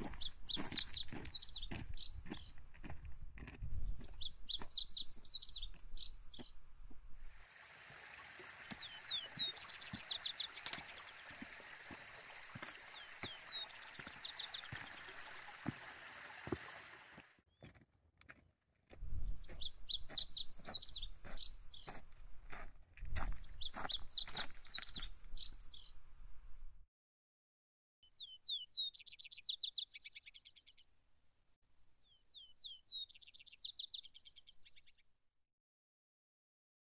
Yeah.